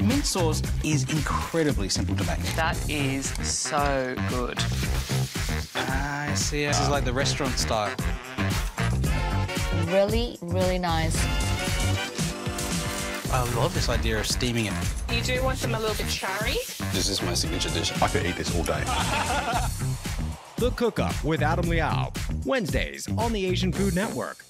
Mint sauce is incredibly simple to make. That is so good. I see. This is like the restaurant style. Really, really nice. I love this idea of steaming it. You do want them a little bit charry. This is my signature dish. I could eat this all day. The Cook Up with Adam Liaw. Wednesdays on the Asian Food Network.